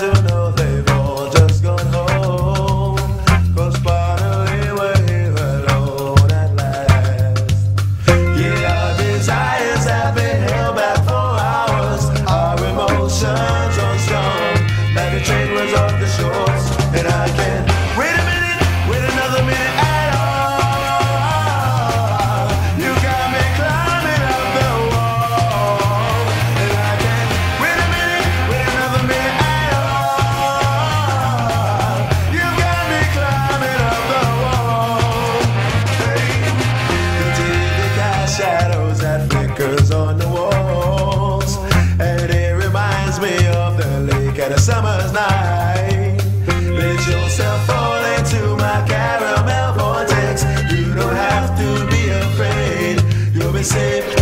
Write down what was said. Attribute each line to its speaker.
Speaker 1: to at a summer's night. Let yourself fall into my caramel vortex. You don't have to be afraid. You'll be safe.